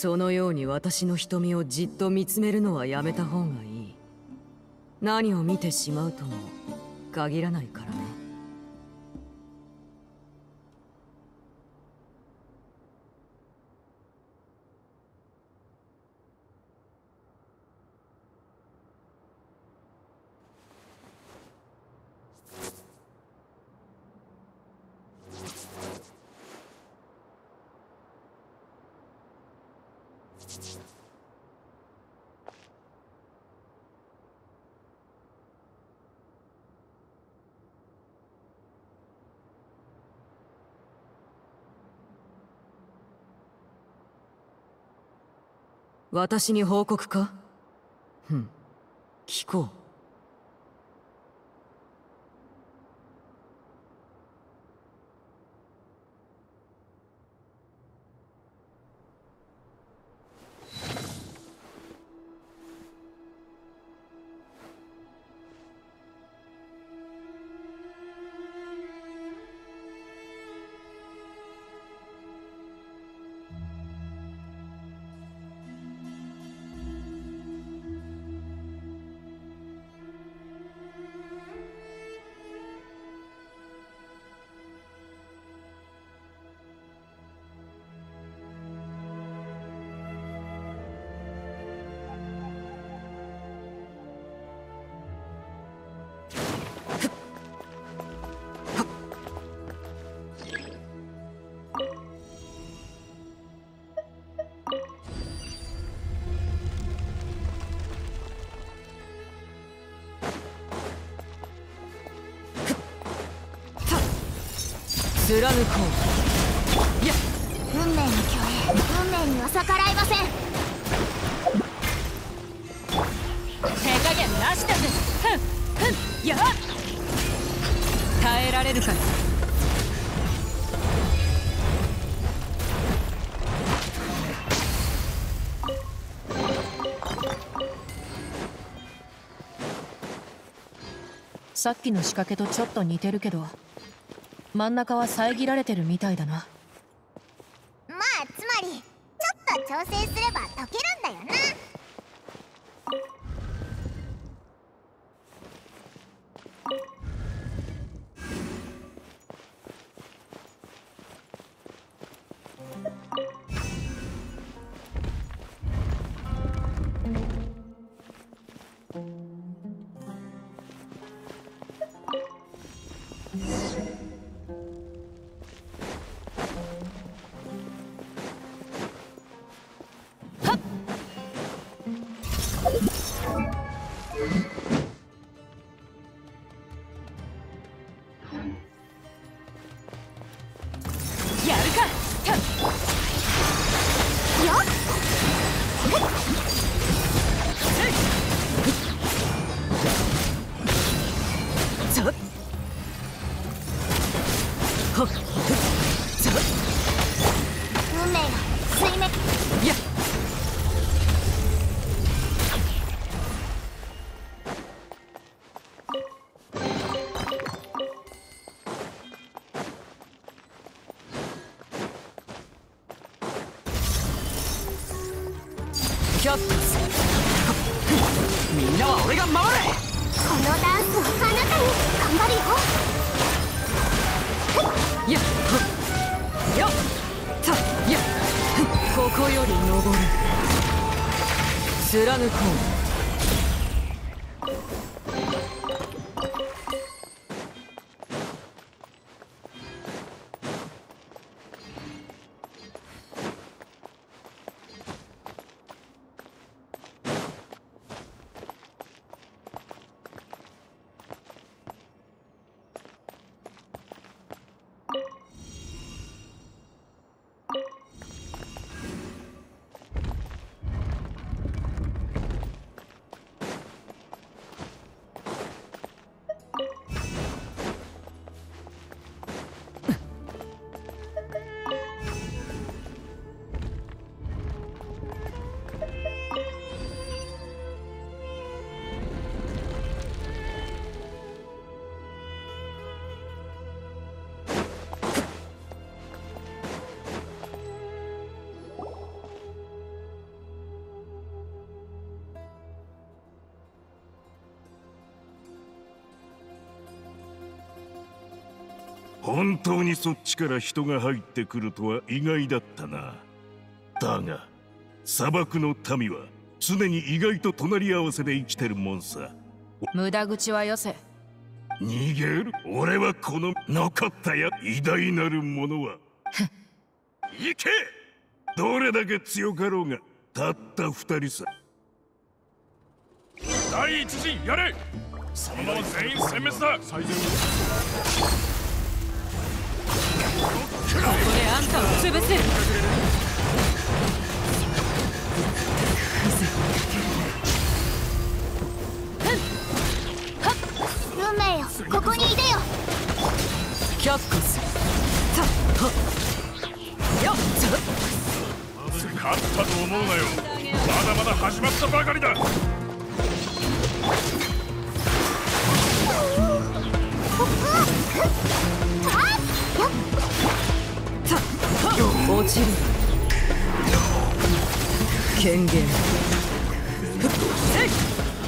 そのように私の瞳をじっと見つめるのはやめた方がいい。何を見てしまうとも限らないからね。私に報告か？ふん聞こう。貫こうや運命の共栄運命には逆らいません手加減なしだぜふんふんや耐えられるかさっきの仕掛けとちょっと似てるけど。真ん中は遮られてるみたいだな。まあつまりちょっと調整するキャッツみんなは俺が守れこのダンスをあなたに頑張るよやっほっよっと。やっここより登る。貫こう。当にそっちから人が入ってくるとは意外だったな。だが砂漠の民は常に意外と隣り合わせで生きてるもんさ。無駄口はよせ。逃げる？俺はこの残ったや偉大なる者は。行け！どれだけ強かろうがたった二人さ。第一陣やれ！そのまま全員殲滅だ！最善ここであん。たを潰す運命よここにいでよ却下するさはよっ勝ったと思うなよまだまだ始まったばかりだ落ちる権限ふっせい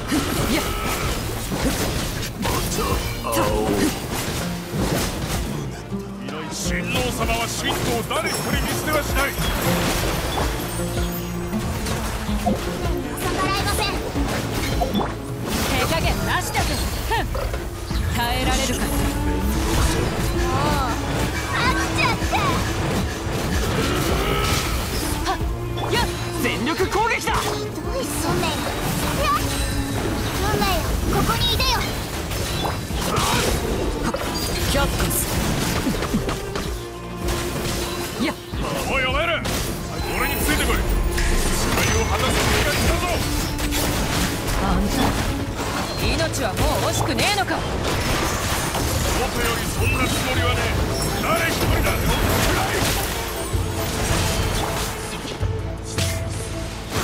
ふっや親王様は信徒を誰一人見捨てはしない逆らえません手加減なしだぜ耐えられるかあっちゃってやっ全力攻撃だ。ひどい運命よ運命よ。ここにいでよ。却下するや。おいお前ら俺についてこい。使いを果たす時が来たぞ。あんた命はもう惜しくねえのか。元よりそんなつもりはねえ誰一人だ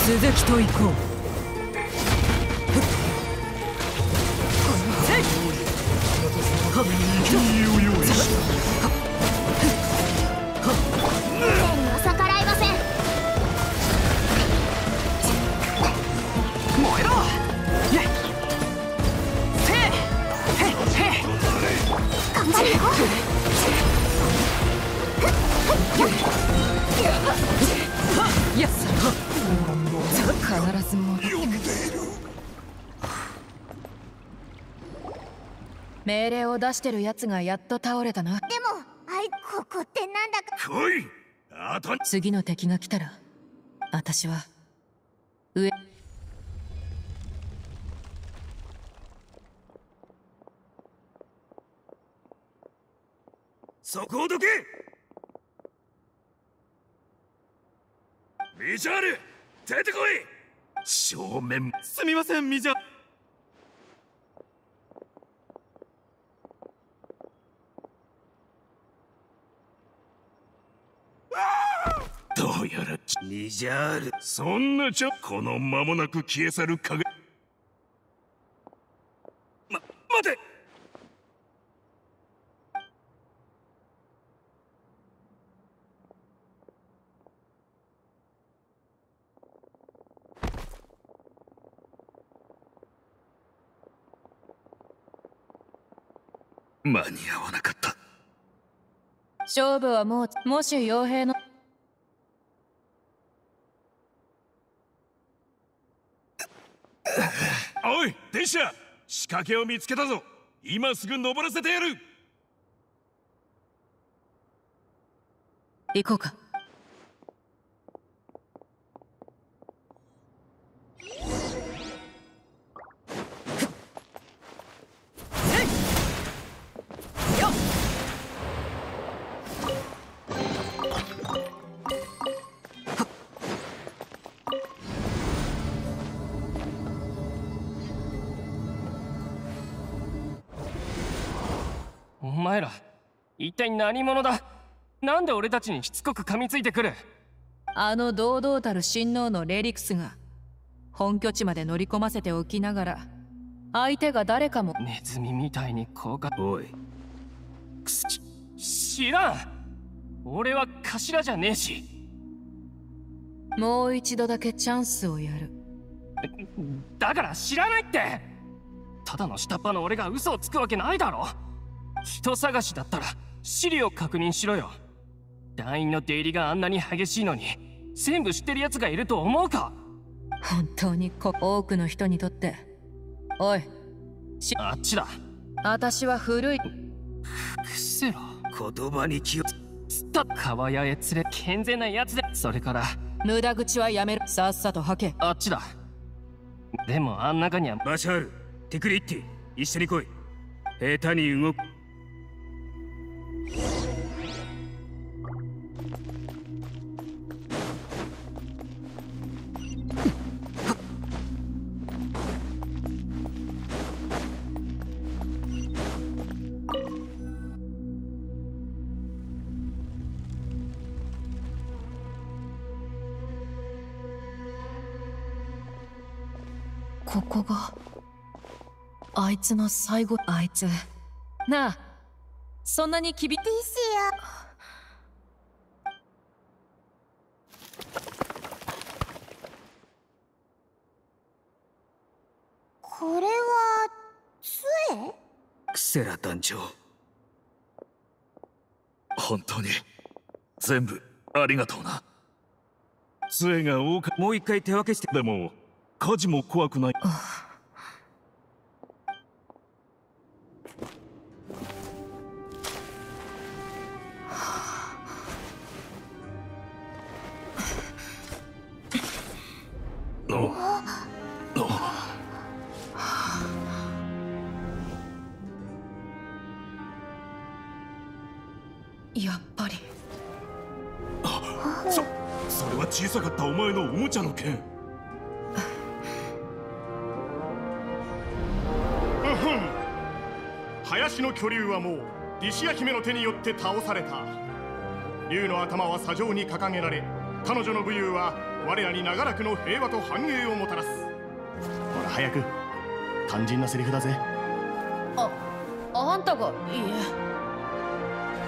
続きと行こう。ふっを出してる奴がやっと倒れたな。でもあいここってなんだか。来い。あと次の敵が来たら私は上そこをどけ。ミジャール出てこい。正面。すみませんミジャどうやらミジャール。そんなちゃこの間もなく消え去る影。ま待て。間に合わなかった勝負はもうもし傭兵の。おい電車。仕掛けを見つけたぞ。今すぐ登らせてやる。行こうか。一体何者だ？なんで俺たちにしつこく噛みついてくる？あの堂々たる親王のレリクスが本拠地まで乗り込ませておきながら相手が誰かもネズミみたいに効果おい。くすち知らん。俺は頭じゃねえし。もう一度だけチャンスをやる。だから知らないって。ただの下っ端の俺が嘘をつくわけないだろ。人探しだったら資料確認しろよ。団員の出入りがあんなに激しいのに全部知ってる奴がいると思うか？本当にこ多くの人にとって。おいあっちだ。私は古い。くせろ。言葉に気をつった。川屋へ連れ健全な奴で。それから無駄口はやめる。さっさと吐け。あっちだ。でもあん中にはバシャールテクリッティ一緒に来い。下手に動くここがあいつの最後あいつ。なあ。そんなに厳ティシアこれは杖？クセラ団長。本当に全部ありがとうな。杖が多かもう一回手分けして。でも火事も怖くないお前のおもちゃの剣林の巨竜はもうディシア姫の手によって倒された。竜の頭は砂上に掲げられ彼女の武勇は我らに長らくの平和と繁栄をもたらす。ほら早く。肝心なセリフだぜ。ああんたがいい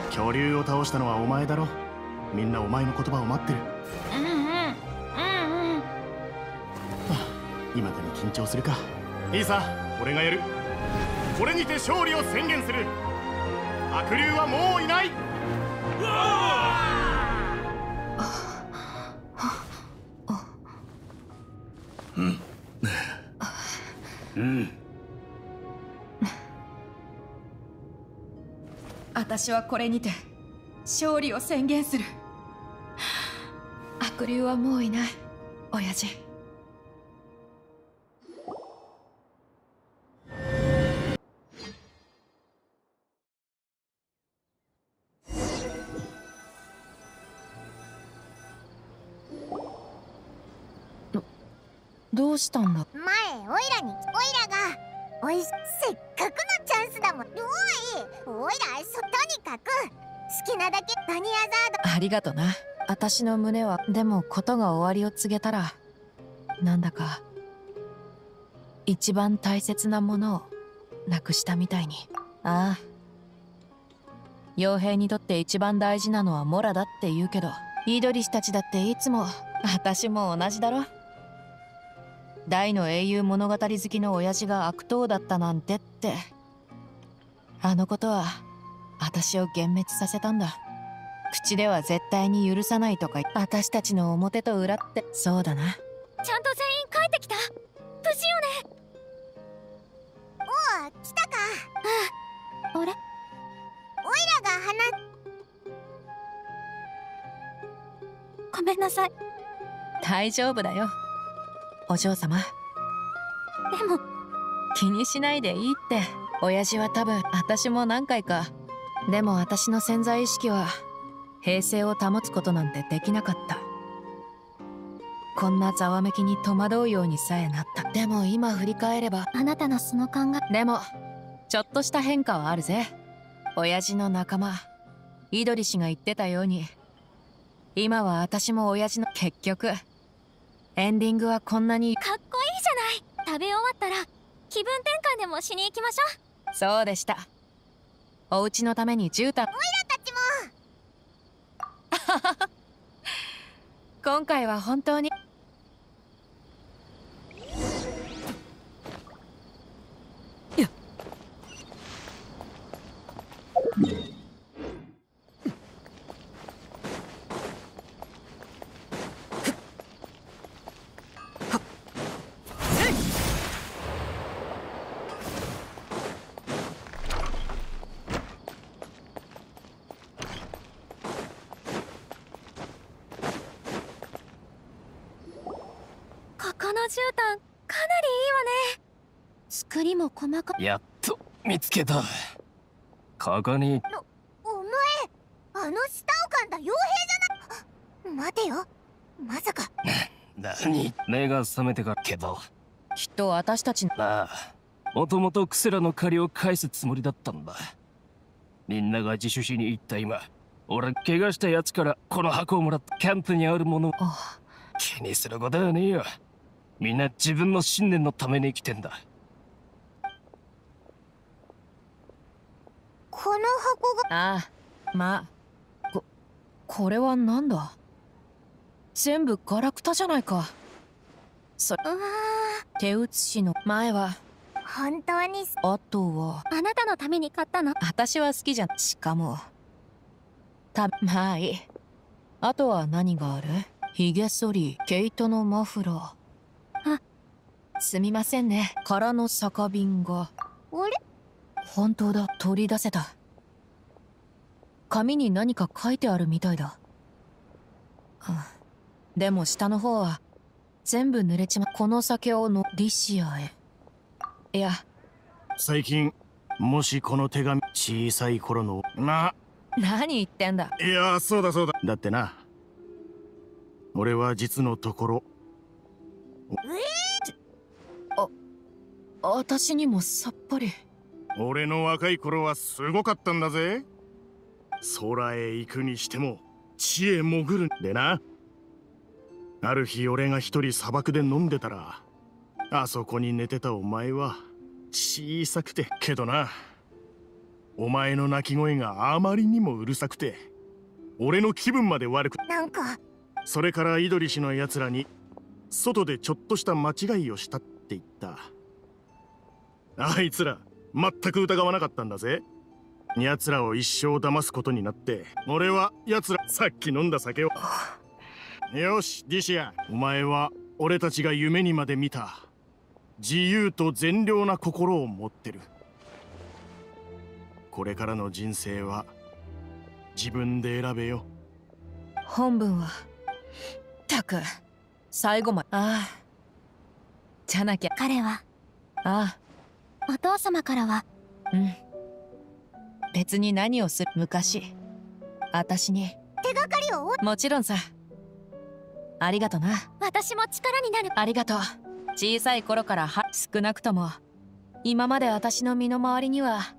恐竜を倒したのはお前だろ。みんなお前の言葉を待ってる。うん今だに緊張するか。いいさ俺がやる。これにて勝利を宣言する。悪竜はもういない。私はこれにて勝利を宣言する。悪竜はもういない親父どうしたんだ？前オイラにオイラがおいせっかくのチャンスだもん。おいオイラそとにかく。好きなだけダニアザード。ありがとな。私の胸はでもことが終わりを告げたらなんだか一番大切なものをなくしたみたいに。ああ。傭兵にとって一番大事なのはモラだって言うけどイドリスたちだっていつも私も同じだろ大の英雄物語好きの親父が悪党だったなんてって。あのことは私を幻滅させたんだ。口では絶対に許さないとか私たちの表と裏って。そうだな。ちゃんと全員帰ってきた。無事よね。おお来たか。ああ。れ？オイラが話ごめんなさい。大丈夫だよお嬢様。でも。気にしないでいいって。親父は多分私も何回か。でも私の潜在意識は平静を保つことなんてできなかった。こんなざわめきに戸惑うようにさえなった。でも今振り返ればあなたのその考え。でもちょっとした変化はあるぜ。親父の仲間イドリ氏が言ってたように今は私も親父の結局エンディングはこんなに。かっこいいじゃない。食べ終わったら気分転換でもしに行きましょう。そうでした。お家のために絨毯。オイラたちも。今回は本当に絨毯かなりいいわね作りも細かやっと見つけた。ここに。お前あの下を噛んだ傭兵じゃない。待てよ。まさか。何？目が覚めてからけど。きっと私たちなあ。もともとクセラの借りを返すつもりだったんだ。みんなが自首しに行った今。俺怪我したやつからこの箱をもらったキャンプにあるもの。気にすることはねえよ。みんな自分の信念のために生きてんだこの箱が。ああまあここれはなんだ？全部ガラクタじゃないか。そ手写しの前は。本当にあとは。あなたのために買ったの？私は好きじゃん。しかも。たまあいい。あとは何がある？ヒゲ剃り毛糸のマフラー。すみませんね。空の酒瓶が。あれ？本当だ取り出せた。紙に何か書いてあるみたいだ。でも下の方は全部濡れちまこの酒をのリシアへ。いや。最近もしこの手紙小さい頃のまあ何言ってんだ。いやそうだそうだ。だってな。俺は実のところ。えあ私にもさっぱり俺の若い頃はすごかったんだぜ。空へ行くにしても地へ潜るでな。ある日俺が一人砂漠で飲んでたらあそこに寝てたお前は小さくてけどな。お前の泣き声があまりにもうるさくて俺の気分まで悪く。なんか。それからイドリ氏の奴らに外でちょっとした間違いをしたって言った。あいつら全く疑わなかったんだぜ。奴らを一生騙すことになって俺は奴らさっき飲んだ酒を。よしディシア。お前は俺たちが夢にまで見た自由と善良な心を持ってる。これからの人生は自分で選べよ。本文はたく最後まああじゃなきゃ。彼は？ああお父様からは。うん。別に何をする？昔。私に。手がかりをもちろんさ。ありがとな。私も力になる。ありがとう。小さい頃からは少なくとも。今まで私の身の回りには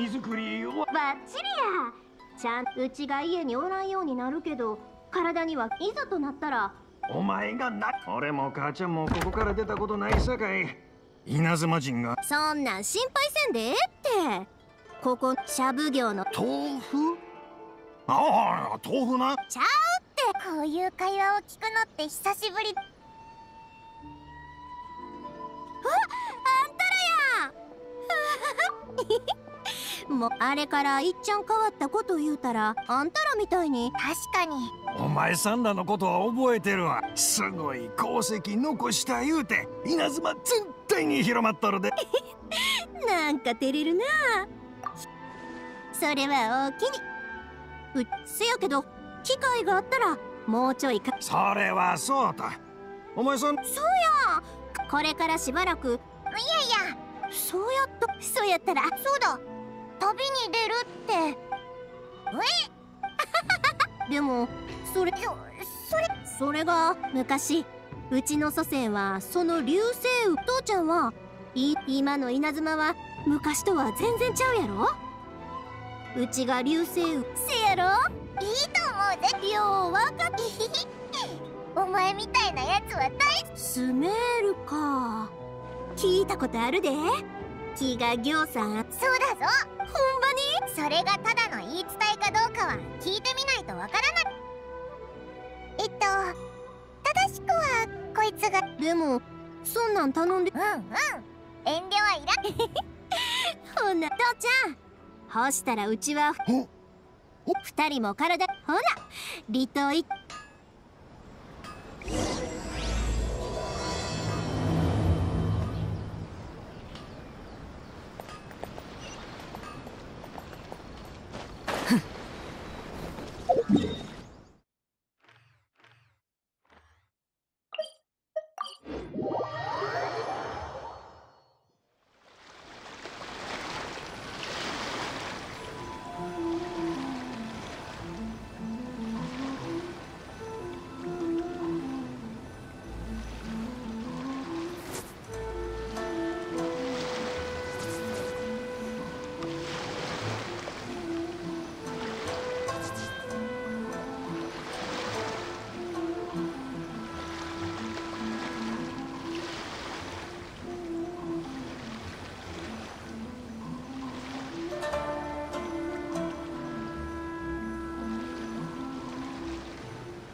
荷造りはバッチリや。ちゃんうちが家におらんようになるけど体にはいざとなったら。お前がな。俺も母ちゃんもここから出たことないさかい。稲妻人が。そんなん心配せんでええって。ここしゃぶ業の。豆腐？ああ豆腐な。ちゃうって。こういう会話を聞くのって久しぶり。ああんたらやもうあれからいっちゃん変わったこと言うたらあんたらみたいに。確かに。お前さんらのことは覚えてるわ。すごい功績残した言うて稲妻全体に広まっとるで。なんか照れるな。それはおおきに。うせやけど機会があったらもうちょいか。それはそうだ。お前さん。そうや。これからしばらく。いやいや。そうやっと。そうやったら。そうだ旅に出るって。え？でもそれそれそれが昔うちの祖先はその流星雨父ちゃんはい今の稲妻は昔とは全然ちゃうやろ？うちが流星雨せやろ？いいと思うぜ。ようわかっお前みたいなやつは大スメールか。聞いたことあるで気がぎょうさん。そうだぞ。ほんまに。それがただの言い伝えかどうかは聞いてみないとわからない。えっと正しくはこいつが。でもそんなん頼んで。うんうん。遠慮はいらん。ほな。父ちゃんほしたらうちは。二人も体。ほら。離島行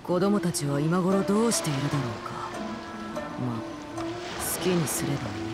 子供たちは今頃どうしているだろうか。まあ好きにすればいい。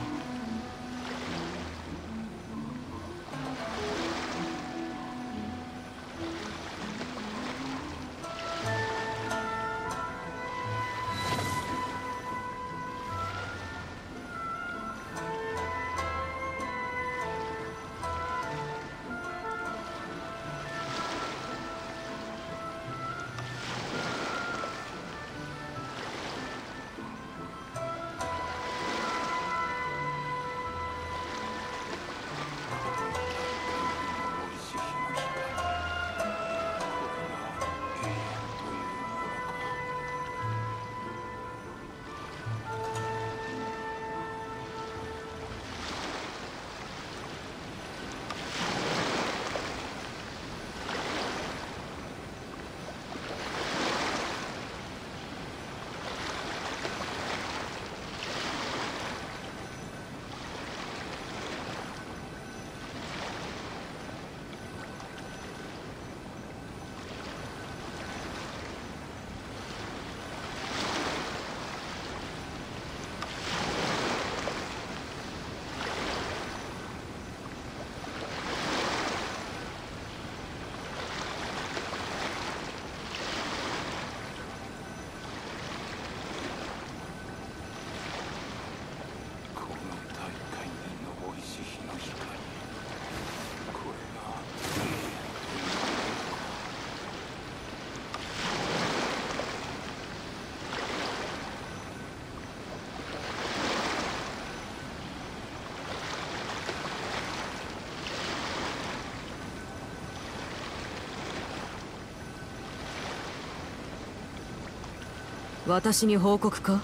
私に報告か？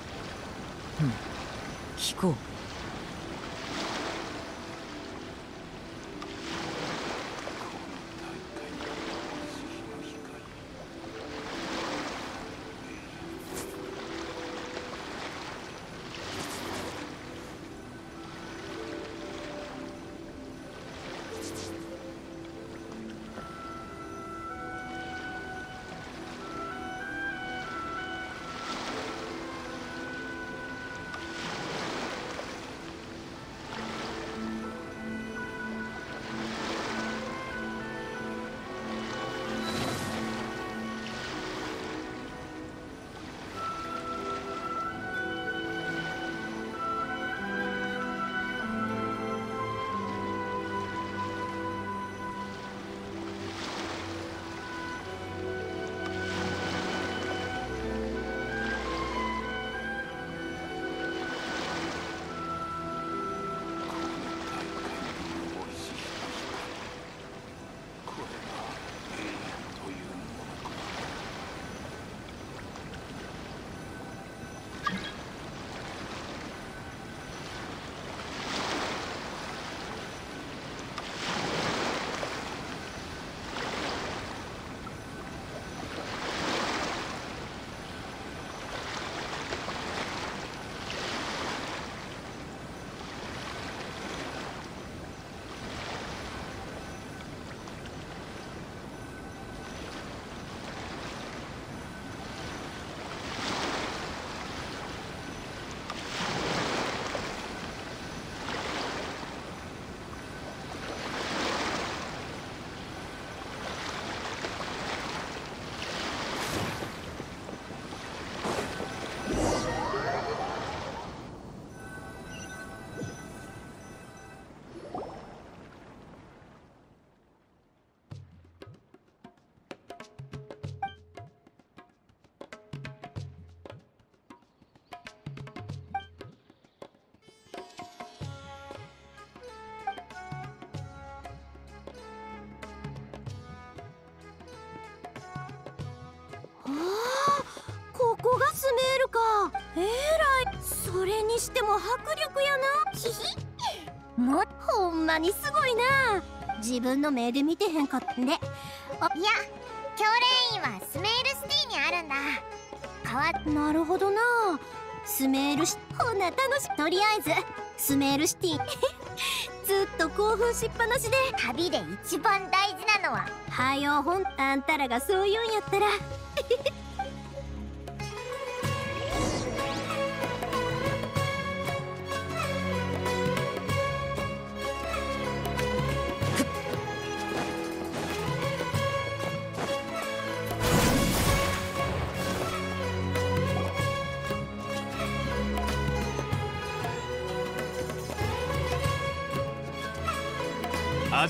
えらい。それにしても迫力やな。ひ ひもほんまにすごいな。自分の目で見てへんかったんで。あいや教練院はスメールシティにあるんだ。川なるほどな。スメールシほな楽しとりあえずスメールシティ。ずっと興奮しっぱなしで。旅で一番大事なのは。はよほんあんたらがそう言うんやったら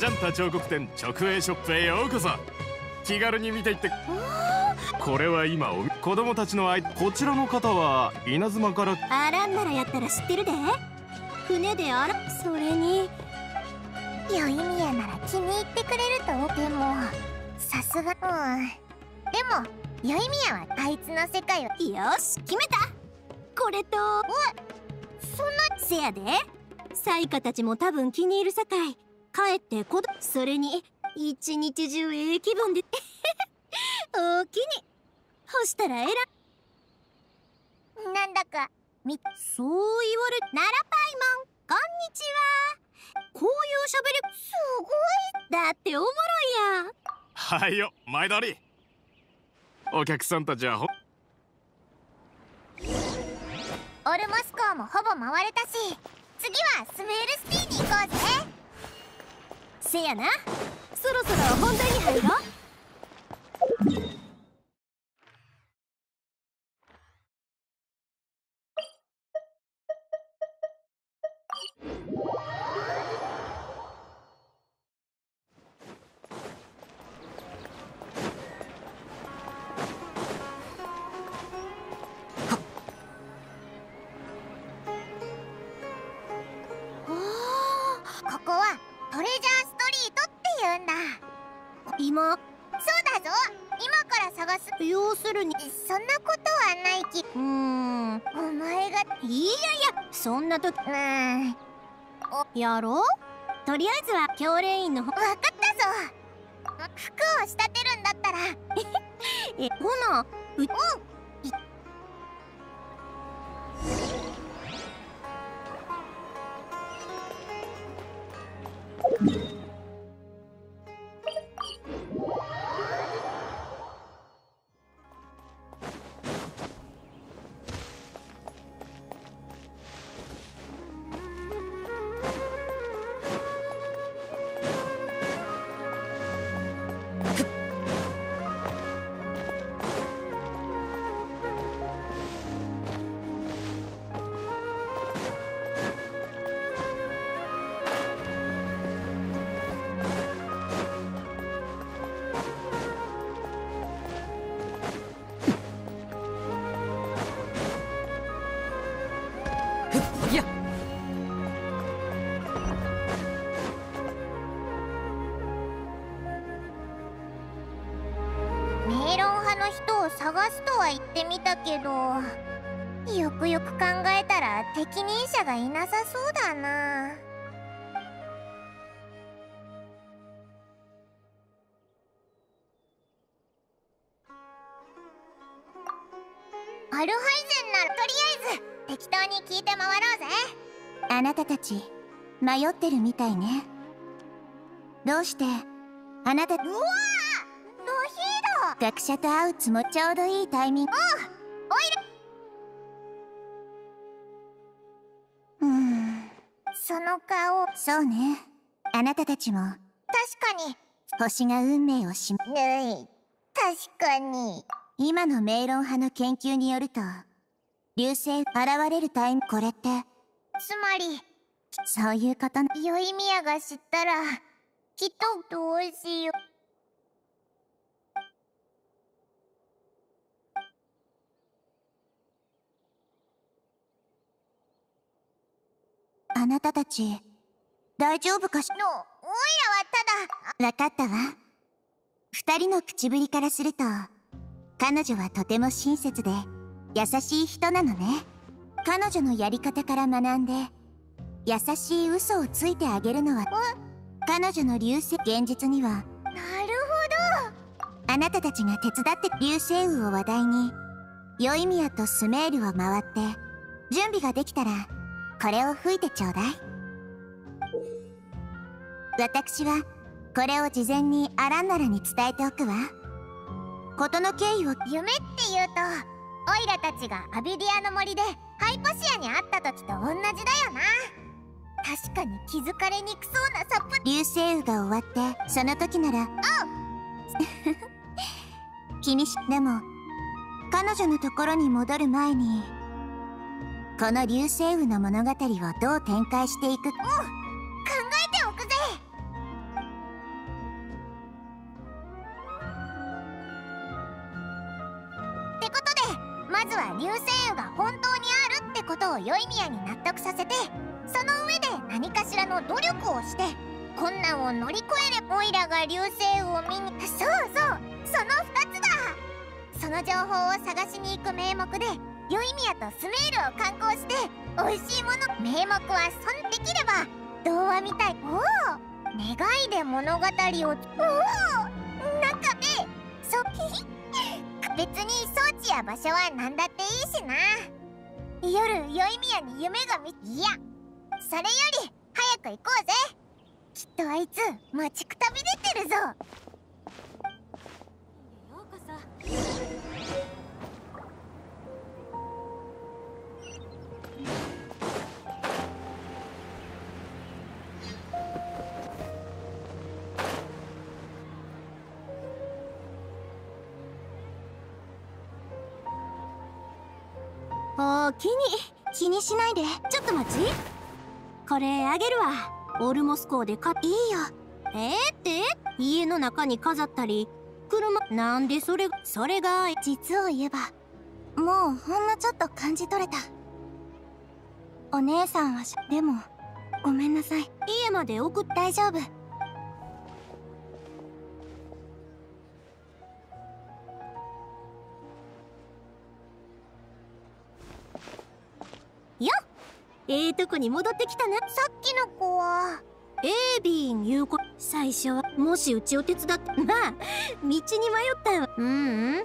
ャンタ彫刻店直営ショップへようこそ。気軽に見ていって。これは今お子供たちの間こちらの方は稲妻から。あらんならやったら知ってるで。船であらそれに。よいみやなら気に入ってくれると思っても。さすが。うん。でもよいみやはあいつの世界を。よし決めた。これとそんなせやで。サイカたちも多分気に入るさかい。帰ってこどそれに一日中ええ気分で おおきに。ほしたらえらなんだかみそう言われならパイモンこんにちはこういうしゃべりすごいだっておもろいやん。はいよ前通り。お客さんたちはほオルモス港もほぼ回れたし次はスメールシティに行こうぜせやな。そろそろ本題に入ろう。そんな時うん。やろう？とりあえずは教練員のほ分かったぞ。服を仕立てるんだったら。えほなううんなさそうだな。アルハイゼンならとりあえず適当に聞いて回ろうぜ。あなたたち迷ってるみたいね。どうしてあなたうわー！ロヒード学者と会うつもちょうどいいタイミング。おうおそうね。あなたたちも。確かに。星が運命をしね確かに。今のメイロン派の研究によると流星現れるタイムこれって。つまりそういうこと。なよいみやが知ったらきっとどうしよう。あなたたち大丈夫かしのおいらはただ。わかったわ。二人の口ぶりからすると彼女はとても親切で優しい人なのね。彼女のやり方から学んで優しい嘘をついてあげるのは彼女の流星現実には。なるあなたたちが手伝って流星雨を話題にヨイミヤとスメールを回って準備ができたらこれを吹いてちょうだい私はこれを事前にアランナラに伝えておくわ。事の経緯を夢って言うとオイラたちがアビディアの森でハイパシアに会った時と同じだよな。確かに気づかれにくそうなサプ流星雨が終わってその時なら。気にしでも彼女のところに戻る前にこの流星雨の物語をどう展開していく考えをヨイミヤに納得させてその上で何かしらの努力をして困難を乗り越えればオイラが流星雨を見にそうそうその2つだ。その情報を探しに行く名目でヨイミヤとスメールを観光して美味しいもの名目は損できれば童話みたい。おお願いで物語をおお中でそっ 別に装置や場所は何だっていいしな。夜宵宮に夢が見いやそれより早く行こうぜ。きっとあいつ待ちくたびれてるぞ。ようこそ。おおきに気にしないで。ちょっと待ち。これあげるわ。オルモス港で買っていいよ。えー、って？家の中に飾ったり車。なんでそれそれが？実を言えば。もうほんのちょっと感じ取れた。お姉さんはしでもごめんなさい。家まで送っ大丈夫。よ。っええとこに戻ってきたな。さっきの子は。エービーン言うこ最初はもしうちを手伝って。まあ道に迷ったわ。うんうん。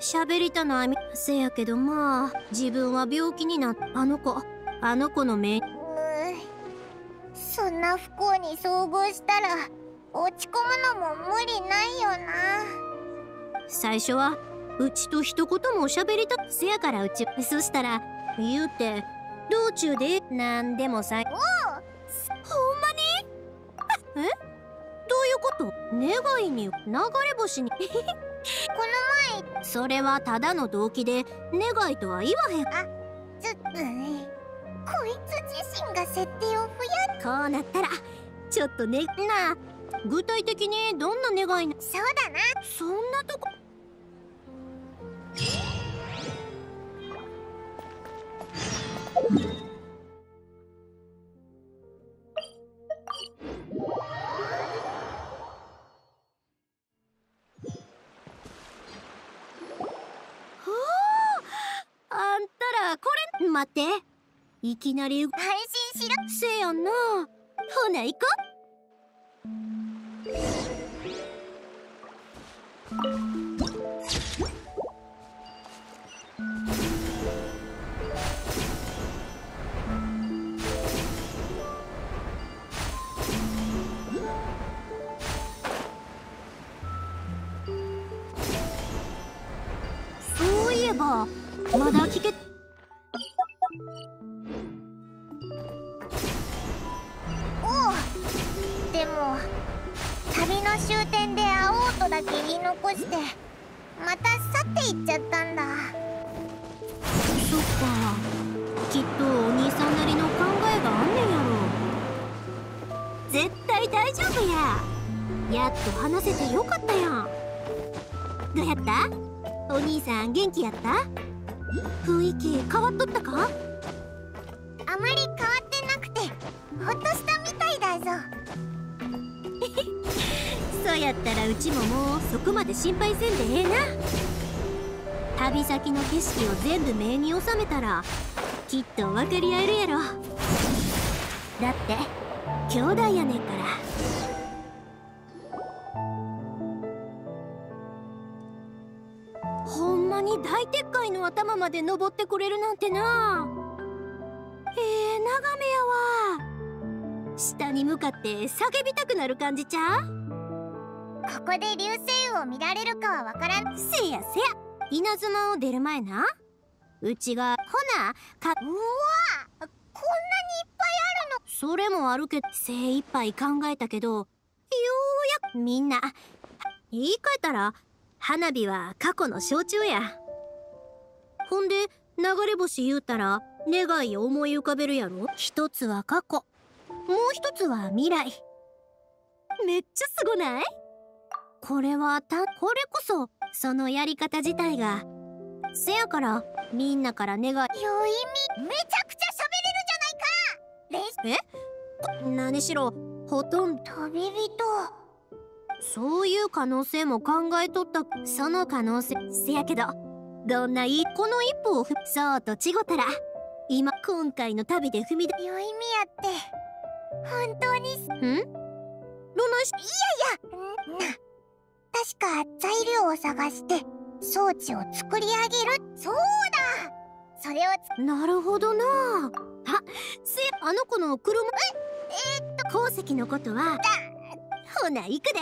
喋りたのはみせやけどまあ自分は病気になった。あの子あの子の目。そんな不幸に遭遇したら落ち込むのも無理ないよな。最初はうちと一言も喋りたせやからうち。そしたら言うて道中で何でもさおおほんまに？え？どういうこと？願いに流れ星に。この前。それはただの動機で願いとは言わへん。あちょっとねこいつ自身が設定を増やこうなったらちょっとねな具体的にどんな願いな？そうだな。そんなとこ待って。いきなり安心しろせやんな。ほな行こまだ聞け。おう。でも旅の終点で会おうとだけ言い残してまた去っていっちゃったんだ。そっか。きっとお兄さんなりの考えがあんねんやろ。絶対大丈夫や。やっと話せてよかったやん。どうやった？お兄さん元気やった？雰囲気変わっとったか？あまり変わってなくてほっとしたみたいだぞ。そうやったらうちももうそこまで心配せんでええな。旅先の景色を全部目に収めたらきっと分かり合えるやろ。だって兄弟やねんからに大鉄界の頭まで登ってこれるなんてな。ええ眺めやわ。下に向かって叫びたくなる感じちゃう？ここで流星雨を見られるかはわからん。せやせや。稲妻を出る前な。うちがほなかうわこんなにいっぱいあるの。それもあるけど精一杯考えたけどようやくみんな言い換えたら花火は過去の象徴やほんで流れ星言うたら願いを思い浮かべるやろ？一つは過去。もう一つは未来。めっちゃすごない？これはたこれこそそのやり方自体がせやからみんなから願いよいみめちゃくちゃ喋れるじゃないか！え？何しろほとんど旅人。そういう可能性も考えとったその可能性。せやけどどんないこの一歩をふそうとちごたら今今回の旅で踏み出よいみやって本当にん？どないしいやいや。な確か材料を探して装置を作り上げる。そうだ。それをなるほどな。あせあの子の車ええー、っと。鉱石のことはほな行くで。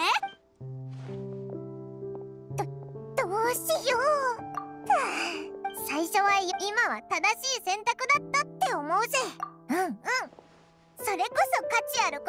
どどうしよう最初は今は正しい選択だったって思うぜ。うんうん。それこそ価値あるこ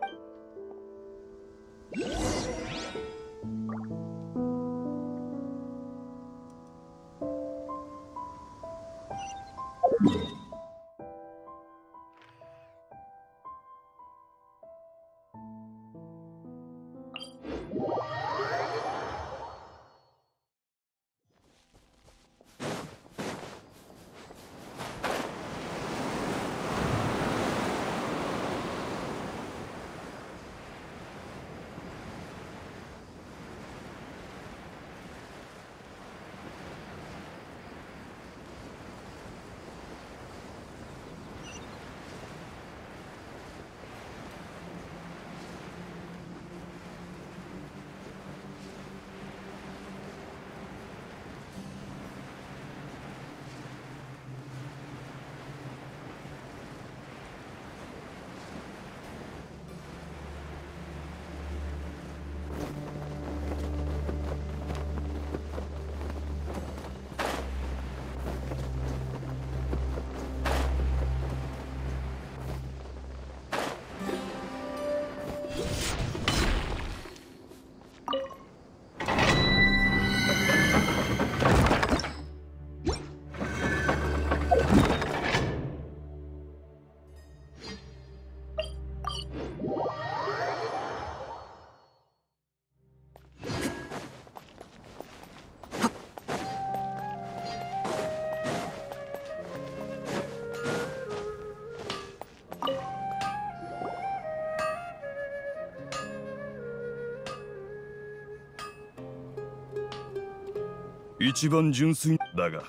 一番純粋だが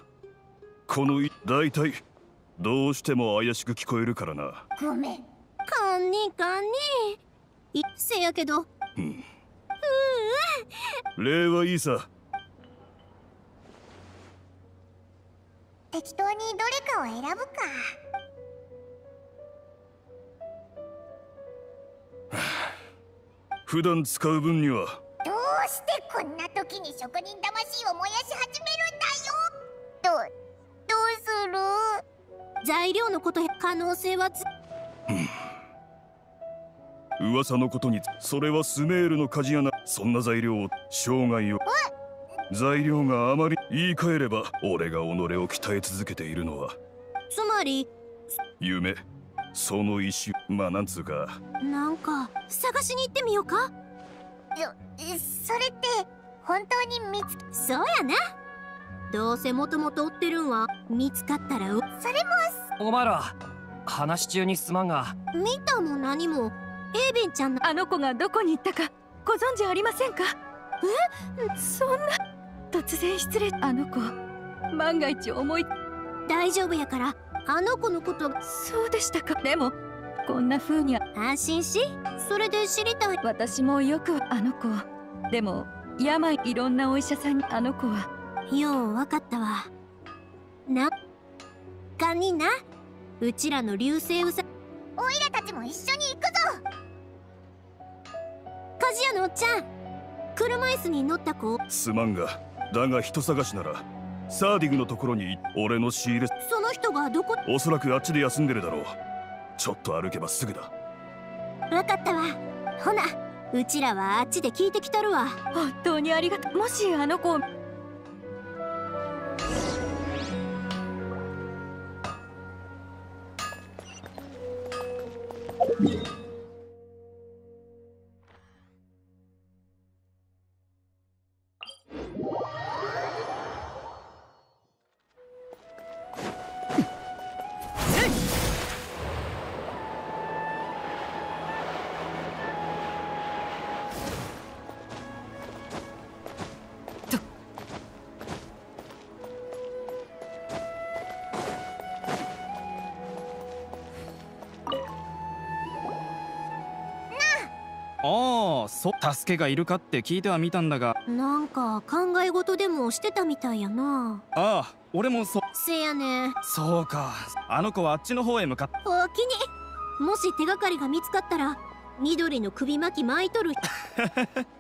この大体どうしても怪しく聞こえるからな。ごめんかんにかんにいせやけど。うん。礼はいいさ。適当にどれかを選ぶか。普段使う分には。どうしてこんな時に職人魂を燃やし始めるんだよ。どどうする？材料のことや可能性はつ噂のことにそれはスメールの鍛冶屋なそんな材料を生涯を。材料があまり言い換えれば俺が己を鍛え続けているのは。つまり夢。その一種まあなんつうか。なんか探しに行ってみようか？そそれって本当に見つそうやな。どうせもともと追ってるんは見つかったらうそれもお前ら話し中にすまんが。見たも何も。エイベンちゃんのあの子がどこに行ったかご存知ありませんか？え？そんな突然失礼あの子万が一思い大丈夫やからあの子のことそうでしたか？でもこんな風に安心しそれで知りたい。私もよくあの子でも病いろんなお医者さんにあの子は。よう分かったわ。な堪忍な。うちらの流星うさオイラたちも一緒に行くぞ。鍛冶屋のおっちゃん車椅子に乗った子。すまんがだが人探しならサーディグのところに俺の仕入れ。その人がどこ？おそらくあっちで休んでるだろう。ちょっと歩けばすぐだ。分かったわ。ほなうちらはあっちで聞いてきたるわ。本当にありがとうもしあの子をそ助けがいるかって聞いてはみたんだが。なんか考え事でもしてたみたいやな。ああ俺もそせやね。そうか。あの子はあっちの方へ向かっおおきに。もし手がかりが見つかったら緑の首巻き巻いとる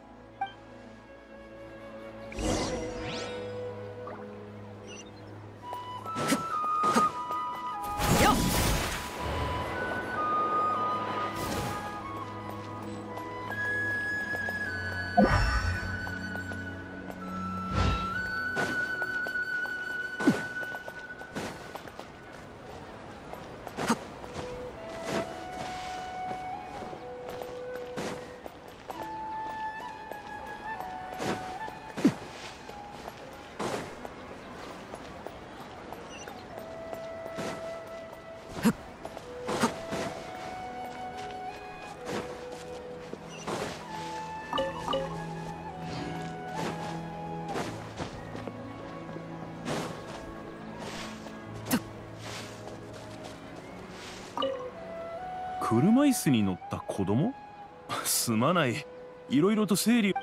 車椅子に乗った子供？すまない。いろいろと整理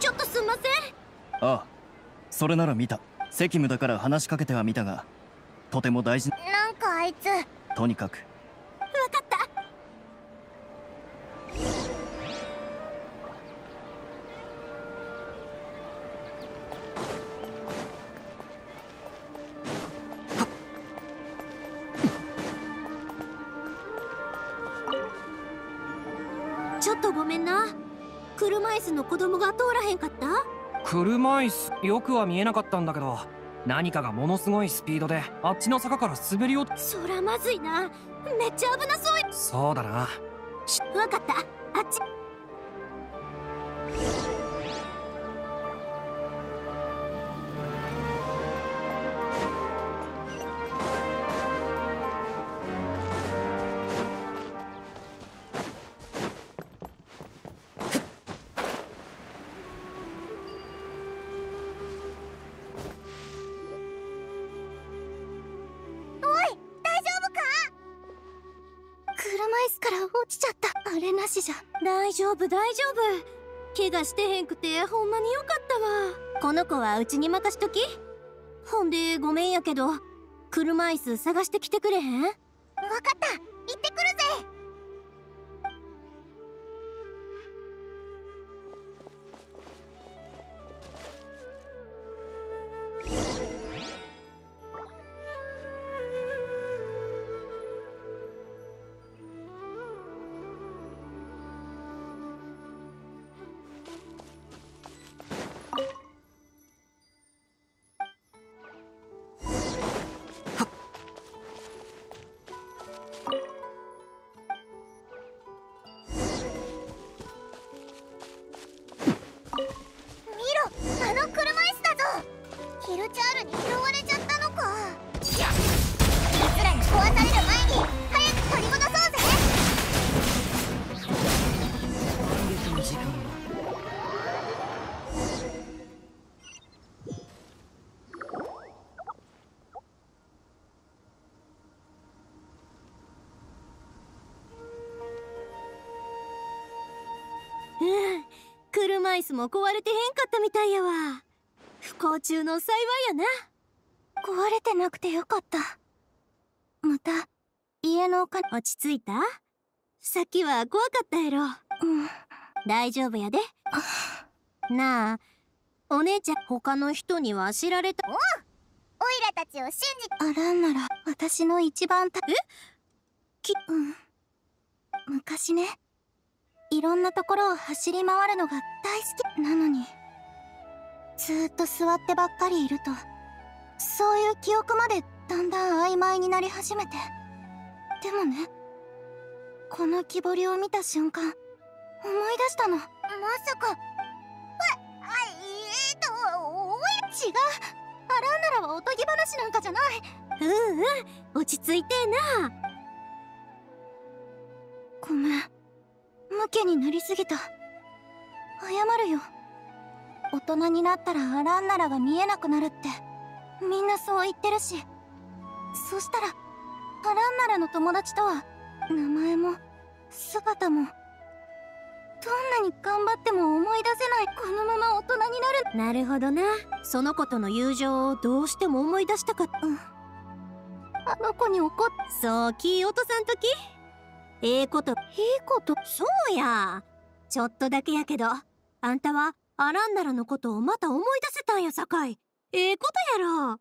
ちょっとすんませんああそれなら見た。責務だから話しかけてはみたがとても大事なんかあいつ。とにかく。分かった。ちょっとごめんな。車椅子の子供が通らへんかった？車椅子よくは見えなかったんだけど何かがものすごいスピードであっちの坂から滑り落そらまずいな。めっちゃ危なそう。やそうだな。分かった。あっち丈夫大丈夫。怪我してへんくてほんまによかったわ。この子はうちに任しとき。ほんでごめんやけど車椅子探してきてくれへん？わかった。車椅子も壊れてへんかったみたいやわ。不幸中の幸いやな。壊れてなくてよかった。また家のお金。落ち着いた？さっきは怖かったやろ。うん。大丈夫やで。なあお姉ちゃん他の人には知られた？おおいらたちを信じあらんなら私の一番たえ？きうん。昔ねいろんなところを走り回るのが大好きなのに。ずーっと座ってばっかりいるとそういう記憶までだんだん曖昧になり始めて。でもねこの木彫りを見た瞬間思い出したの。まさか。わあえーとおい違う。アランナラはおとぎ話なんかじゃない。うんうん落ち着いてえな。ごめん無気になりすぎた。謝るよ。大人になったらアランナラが見えなくなるって。みんなそう言ってるし。そしたらアランナラの友達とは名前も姿もどんなに頑張っても思い出せないこのまま大人になる。なるほどな。その子との友情をどうしても思い出したかった、うん、あの子に怒っそう気落とさんときええこと。いいこと？そうや。ちょっとだけやけどあんたはアランナラのことをまた思い出せたんやさかいええことやろ。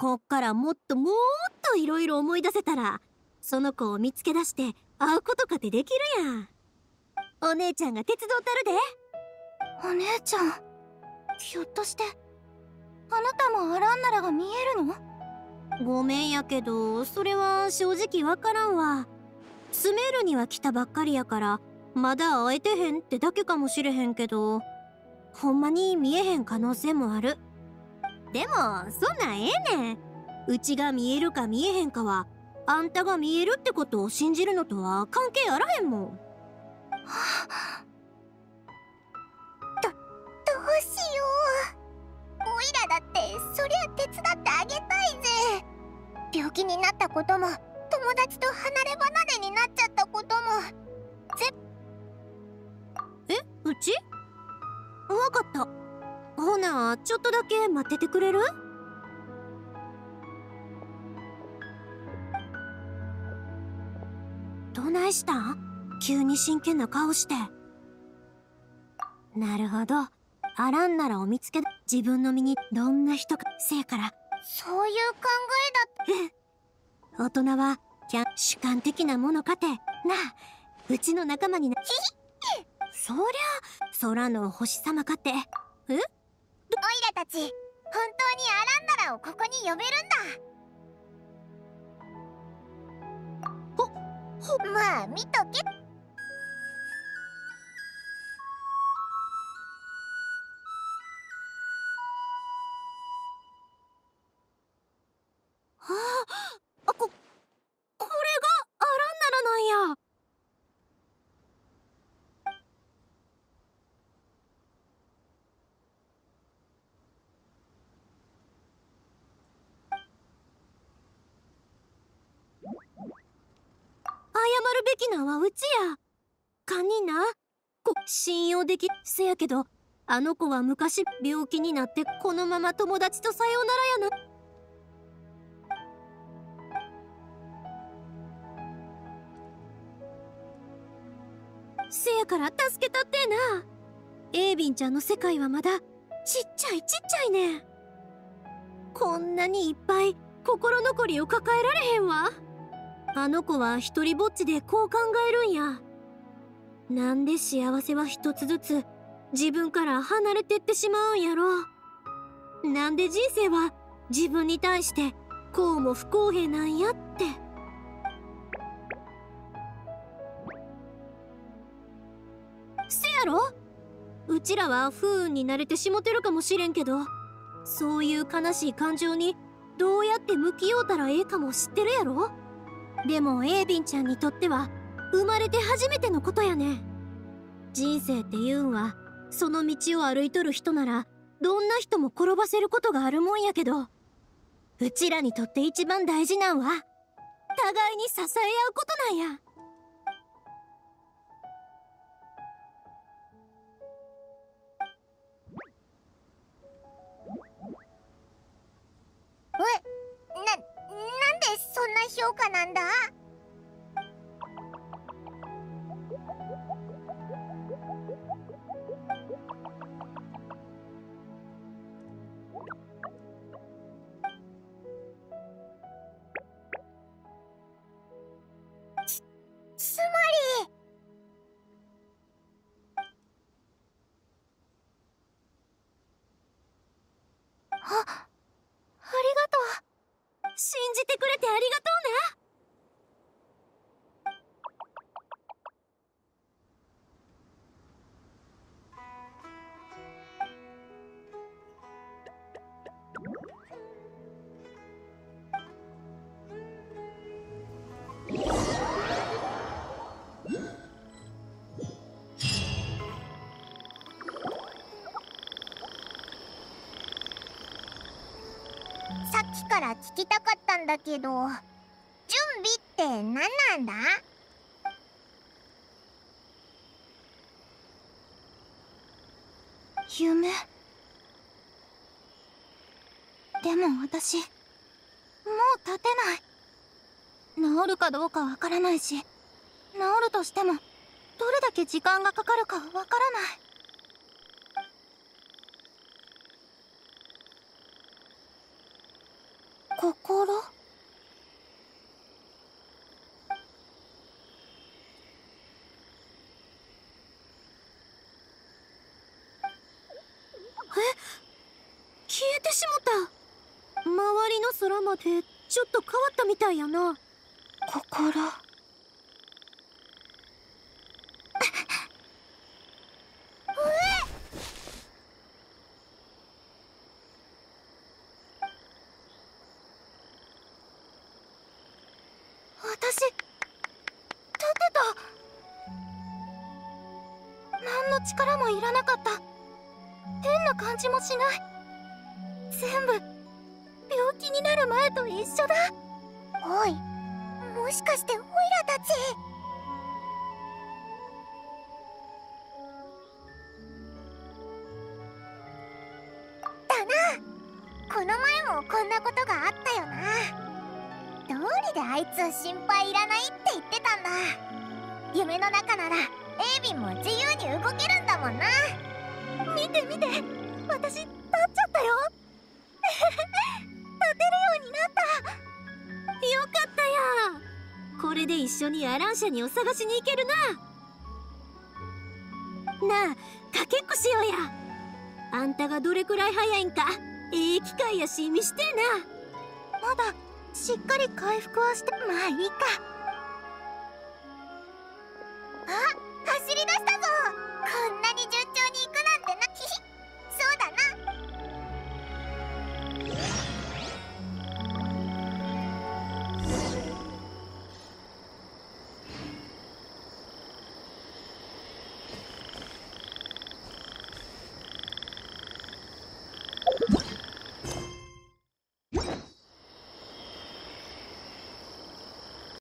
こっからもっともっといろいろ思い出せたらその子を見つけ出して会うことかてできるやん。お姉ちゃんが手伝うたるで。お姉ちゃんひょっとしてあなたもアランナラが見えるの？ごめんやけどそれは正直わからんわスメールには来たばっかりやからまだ会えてへんってだけかもしれへんけどほんまに見えへん可能性もある。でもそんなんええねん。うちが見えるか見えへんかはあんたが見えるってことを信じるのとは関係あらへんもん。どどうしよう。おいらだってそりゃ手伝ってあげたいぜ。病気になったことも友達と離れ離れになっちゃったことも。ぜえうち？わかった。ほなちょっとだけ待っててくれる？どないした？ん急に真剣な顔して。なるほど。アランならを見つけ自分の身にどんな人かせやから。そういう考えだって大人はキャ主観的なものかてな。あうちの仲間になそりゃ空の星様かって。え？おいらたち本当にアランナラをここに呼べるんだ。ほほまあ見とけはうちや。堪忍な。こ信用できせやけどあの子は昔病気になってこのまま友達とさようならやな。せやから助けたってな。エイビンちゃんの世界はまだちっちゃいちっちゃいね。こんなにいっぱい心残りを抱えられへんわ。あの子は一人ぼっちでこう考えるんや。なんで幸せは一つずつ自分から離れてってしまうんやろ。なんで人生は自分に対してこうも不公平なんやって。せやろ？うちらは不運に慣れてしもてるかもしれんけどそういう悲しい感情にどうやって向き合うたらええかも知ってるやろ？でもエービンちゃんにとっては生まれて初めてのことやね。人生っていうんはその道を歩いとる人ならどんな人も転ばせることがあるもんやけど。うちらにとって一番大事なんは互いに支え合うことなんや。かなんだ。から聞きたかったんだけど準備って何なんだ？夢？でも私もう立てない。治るかどうかわからないし治るとしてもどれだけ時間がかかるかわからない心え消えてしもた周りの空までちょっと変わったみたいやな。心。私立てた。何の力もいらなかった。変な感じもしない。全部気になる前と一緒だ。おい。もしかしてオイラたち。だな。この前もこんなことがあったよな。どうりであいつ心配いらないって言ってたんだ。夢の中ならエイビンも自由に動けるんだもんな。見て見て。私立っちゃったよれで一緒にアラン社にお探しに行けるな。なあかけっこしようや。あんたがどれくらい早いんかええ機会やし見してえな。まだしっかり回復はしてまあいいか。